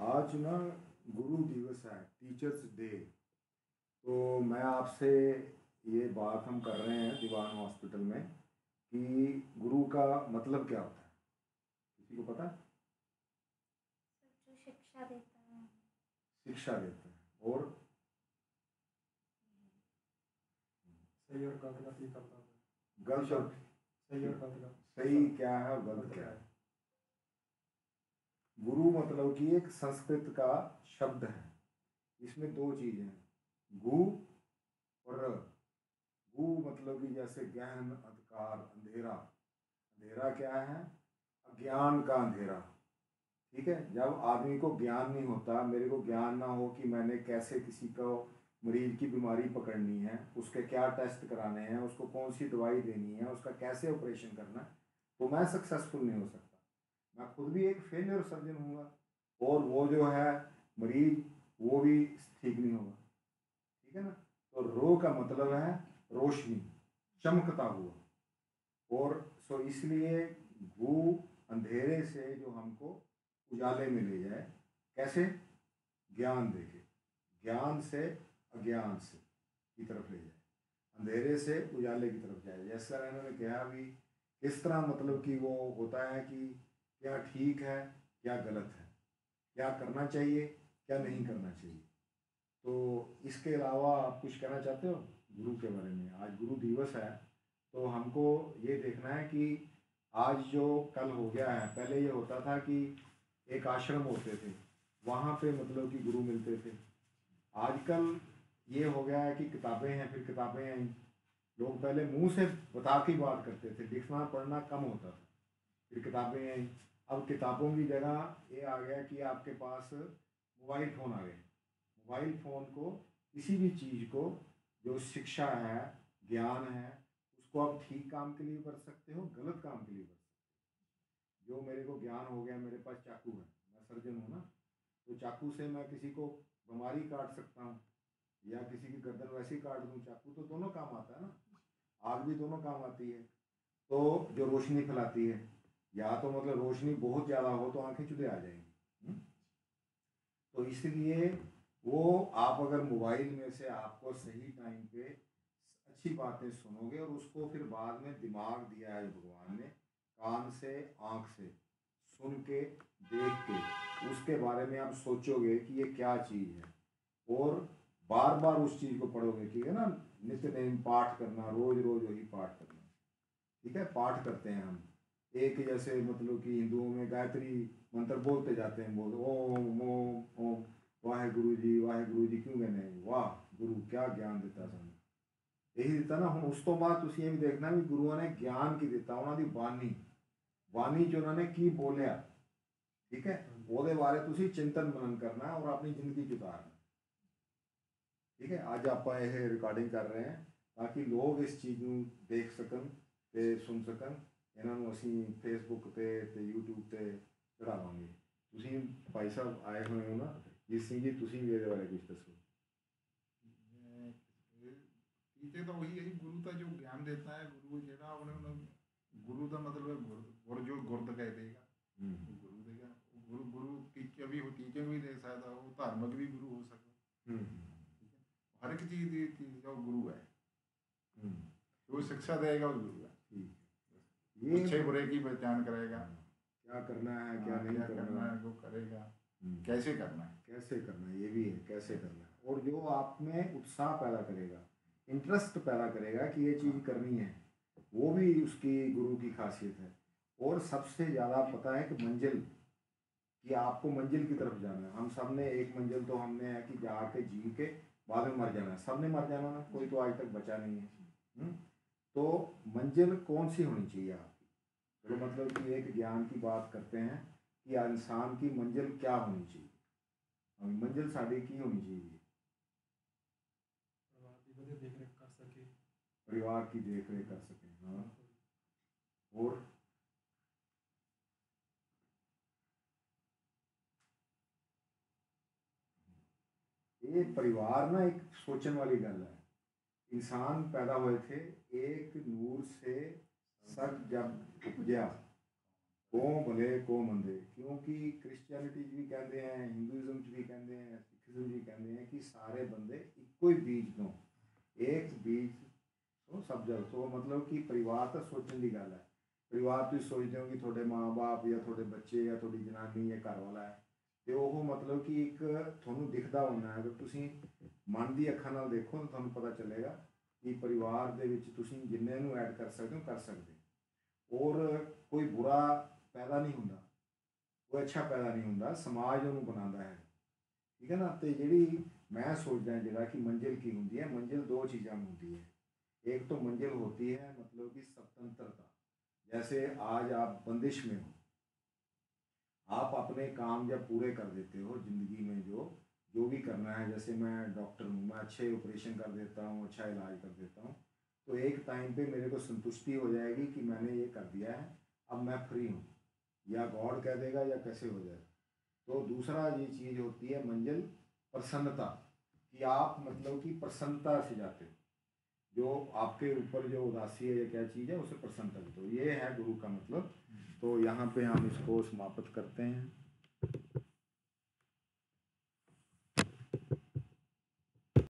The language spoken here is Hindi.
आज ना गुरु दिवस है टीचर्स डे तो मैं आपसे ये बात हम कर रहे हैं दीवान हॉस्पिटल में कि गुरु का मतलब क्या होता है। किसी को पता? है जो शिक्षा देता है। शिक्षा देता है। और? सही और गलत सही और गलत सही क्या है और गलत क्या है? गुरु मतलब कि एक संस्कृत का शब्द है। इसमें दो चीज़ें हैं। गु और गु मतलब कि जैसे गहन अंधकार, अंधेरा। अंधेरा क्या है? अज्ञान का अंधेरा। ठीक है? जब आदमी को ज्ञान नहीं होता, मेरे को ज्ञान ना हो कि मैंने कैसे किसी को मरीज़ की बीमारी पकड़नी है, उसके क्या टेस्ट कराने हैं, उसको कौन सी दवाई देनी है, उसका कैसे ऑपरेशन करना है तो मैं सक्सेसफुल नहीं हो सकता। मैं खुद भी एक फेलियर सर्जन हूँगा और वो जो है मरीज़, वो भी ठीक नहीं होगा। ठीक है ना? तो रो का मतलब है रोशनी, चमकता हुआ। और सो इसलिए वो अंधेरे से जो हमको उजाले में ले जाए, कैसे? ज्ञान देके ज्ञान से अज्ञान से की तरफ़ ले जाए। अंधेरे से उजाले की तरफ़ जाए। जैसा इन्होंने कहा भी, किस तरह मतलब कि वो होता है कि क्या ठीक है, क्या गलत है? क्या करना चाहिए, क्या नहीं करना चाहिए? तो इसके अलावा आप कुछ कहना चाहते हो गुरु के बारे में? आज गुरु दिवस है तो हमको ये देखना है कि आज जो कल हो गया है, पहले ये होता था कि एक आश्रम होते थे, वहाँ पे मतलब कि गुरु मिलते थे। आजकल ये हो गया है कि किताबें हैं, फिर किताबें आई। लोग पहले मुँह से बता के बात करते थे, लिखना, पढ़ना कम होता था, फिर किताबें आई। अब किताबों की जगह ये आ गया कि आपके पास मोबाइल फ़ोन आ गए। मोबाइल फ़ोन को किसी भी चीज़ को, जो शिक्षा है, ज्ञान है, उसको आप ठीक काम के लिए बरत सकते हो, गलत काम के लिए कर सकते हो। जो मेरे को ज्ञान हो गया, मेरे पास चाकू है, मैं सर्जन हूँ ना तो चाकू से मैं किसी को बीमारी काट सकता हूँ, या किसी की गर्दन वैसे ही काट दूँ, चाकू तो दोनों काम आता है ना, आग भी दोनों काम आती है तो जो रोशनी फैलाती है या तो मतलब रोशनी बहुत ज़्यादा हो तो आँखें चुदे आ जाएँगी हम्म? तो इसलिए वो आप अगर मोबाइल में से आपको सही टाइम पे अच्छी बातें सुनोगे और उसको फिर बाद में दिमाग दिया है भगवान ने, कान से, आँख से, सुन के, देख के, उसके बारे में आप सोचोगे कि ये क्या चीज़ है। और बार बार उस चीज़ को पढ़ोगे ठीक है ना, नित्य नेम पाठ करना रोज रोज वही पाठ करना। ठीक है? पाठ करते हैं हम। एक जैसे मतलब कि हिंदुओं में गायत्री मंत्र बोलते जाते हैं बोल ओम ओम ओम वाहे गुरु जी वाहे गुरु जी क्यों कहने वाह गुरु क्या ज्ञान ਦਿੱਤਾ ਸਾਨੂੰ ਇਹੀ ਦਿੱਤਾ ਨਾ ਹੁਣ ਉਸ ਤੋਂ ਬਾਅਦ ਤੁਸੀਂ ਇਹ ਵੀ ਦੇਖਣਾ ਵੀ ਗੁਰੂਆਂ ਨੇ ਗਿਆਨ ਕੀ ਦਿੱਤਾ ਉਹਨਾਂ ਦੀ ਬਾਣੀ ਬਾਣੀ ਚ ਉਹਨਾਂ ਨੇ ਕੀ ਬੋਲਿਆ ਠੀਕ ਹੈ ਉਹਦੇ ਬਾਰੇ ਤੁਸੀਂ ਚਿੰਤਨ ਮਨਨ ਕਰਨਾ ਔਰ ਆਪਣੀ ਜ਼ਿੰਦਗੀ ਚ ਉਤਾਰਨਾ ਠੀਕ ਹੈ ਅੱਜ ਆਪਾਂ ਇਹ ਰਿਕਾਰਡਿੰਗ ਕਰ ਰਹੇ ਹਾਂ ਤਾਂ ਕਿ ਲੋਕ ਇਸ ਚੀਜ਼ ਨੂੰ ਦੇਖ ਸਕਣ ਤੇ ਸੁਣ ਸਕਣ ਇਹਨਾਂ ਨੂੰ ਅਸੀਂ ਫੇਸਬੁੱਕ ਤੇ ਤੇ YouTube ਤੇ ਚੜਾਵਾਂਗੇ ਤੁਸੀਂ ਭਾਈ ਸਾਹਿਬ ਆਏ ਹੋਏ ਹੋ ਨਾ ਜਿਸ ਸਿੰਘ ਜੀ ਤੁਸੀਂ ਵੀ ਇਹਦੇ ਬਾਰੇ ਕੁਝ ਦੱਸੋ। ਇਹ ਤਾਂ ਉਹੀ ਹੈ ਜੀ ਗੁਰੂ ਤਾਂ ਜੋ ਗਿਆਨ ਦਿੰਦਾ ਹੈ ਗੁਰੂ ਜਿਹੜਾ ਉਹਨੇ ਉਹਨੂੰ ਗੁਰੂ ਦਾ ਮਤਲਬ ਹੈ ਗੁਰ ਜੋ ਗੁਰਦ ਕਹਿ ਦੇਗਾ। ਗੁਰੂ ਦੇਗਾ ਗੁਰੂ ਗੁਰੂ ਟੀਚਰ ਵੀ ਹੋ ਟੀਚਰ ਵੀ ਦੇ ਸਕਦਾ ਉਹ ਧਾਰਮਿਕ ਵੀ ਗੁਰੂ ਹੋ ਸਕਦਾ। ਹਰ ਇੱਕ ਚੀਜ਼ ਦੀ ਚੀਜ਼ ਦਾ ਗੁਰੂ ਹੈ। ਜੋ ਸਿੱਖਿਆ ਦੇਗਾ ਉਹ ਗੁਰੂ अच्छे बुरे की पहचान करेगा। क्या करना है क्या हाँ, नहीं क्या करना करना है। वो करेगा। हम्म, कैसे करना है? कैसे करना है ये भी है कैसे करना है। और जो आप में उत्साह पैदा करेगा इंटरेस्ट पैदा करेगा कि ये चीज़ करनी है वो भी उसकी गुरु की खासियत है। और सबसे ज़्यादा पता है कि मंजिल कि आपको मंजिल की तरफ़ जाना है। हम सबने एक मंजिल तो हमने है कि जाके जी के बाद में मर जाना है। सबने मर जाना ना कोई तो आज तक बचा नहीं है। हम्म? तो मंजिल कौन सी होनी चाहिए आपकी? तो मतलब कि एक ज्ञान की बात करते हैं कि इंसान की मंजिल क्या होनी चाहिए? मंजिल साड़ी की होनी चाहिए? परिवार की देख रेख कर सके। परिवार की देख रेख कर सकें हाँ। और ये परिवार ना एक सोचने वाली गल है। इंसान पैदा हुए थे एक नूर से सब जब उपजा ਕੋ ਭਲੇ ਕੋ ਮੰਦੇ ਕਿਉਂਕਿ ਕ੍ਰਿਸਚੀਅਨਿਟੀ 'ਚ ਵੀ ਕਹਿੰਦੇ ਆ ਹਿੰਦੂਇਜ਼ਮ 'ਚ ਵੀ ਕਹਿੰਦੇ ਆ ਸਿੱਖੀਜ਼ਮ 'ਚ ਵੀ ਕਹਿੰਦੇ ਆ ਕਿ ਸਾਰੇ ਬੰਦੇ ਇੱਕੋ ਹੀ ਬੀਜ ਤੋਂ ਇੱਕ ਬੀਜ ਤੋਂ ਸਭ ਜਲ ਸੋ ਮਤਲਬ ਕਿ ਪਰਿਵਾਰ ਤਾਂ ਸੋਚਣ ਦੀ ਗੱਲ ਹੈ ਪਰਿਵਾਰ ਤੁਸੀਂ ਸੋਚਦੇ ਹੋ ਕਿ ਤੁਹਾਡੇ ਮਾਪੇ ਜਾਂ ਤੁਹਾਡੇ ਬੱਚੇ ਜਾਂ ਤੁਹਾਡੀ ਜਨਾਨੀ ਜਾਂ ਘਰ ਵਾਲਾ ਹੈ ਤੇ ਉਹ ਮਤਲਬ ਕਿ ਇੱਕ ਤੁਹਾਨੂੰ ਦਿਖਦਾ ਹੁੰਦਾ ਹੈ ਅਗਰ ਤੁਸੀਂ ਮਨ ਦੀ ਅੱਖਾਂ ਨਾਲ ਦੇਖੋ ਤਾਂ ਤੁਹਾਨੂੰ ਪਤਾ ਚੱਲੇਗਾ ਕਿ ਪਰਿਵਾਰ ਦੇ ਵਿੱਚ ਤੁਸੀਂ ਜਿੰਨੇ ਨੂੰ ਐਡ ਕਰ ਸਕਦੇ ਹੋ ਕਰ ਸਕਦੇ ਹੋ। ਔਰ ਕੋਈ ਬੁਰਾ ਪੈਦਾ ਨਹੀਂ ਹੁੰਦਾ ਕੋਈ ਅੱਛਾ ਪੈਦਾ ਨਹੀਂ ਹੁੰਦਾ ਸਮਾਜ ਉਹਨੂੰ ਬਣਾਉਂਦਾ ਹੈ ਠੀਕ ਹੈ ਨਾ ਤੇ ਜਿਹੜੀ ਮੈਂ ਸੋਚਦਾ ਹਾਂ ਜਿਹੜਾ ਕਿ ਮੰਜ਼ਿਲ ਕੀ ਹੁੰਦੀ ਹੈ ਮੰਜ਼ਿਲ ਦੋ ਚੀਜ਼ਾਂ में होती है एक तो मंजिल होती है मतलब कि स्वतंत्रता जैसे आज आप बंदिश में हो आप अपने काम जब पूरे कर देते हो जिंदगी में जो जो भी करना है, जैसे मैं डॉक्टर हूँ, मैं अच्छे ऑपरेशन कर देता हूँ अच्छा इलाज कर देता हूँ तो एक टाइम पे मेरे को संतुष्टि हो जाएगी कि मैंने ये कर दिया है, अब मैं फ्री हूँ। या गॉड कह देगा या कैसे हो जाएगा। तो दूसरा ये चीज़ होती है मंजिल प्रसन्नता, कि आप मतलब कि प्रसन्नता से जाते हो। जो आपके ऊपर जो उदासी है या क्या चीज़ है, उसे प्रसन्न करते हो। ये है गुरु का मतलब। तो यहाँ पे हम इसको समाप्त करते हैं।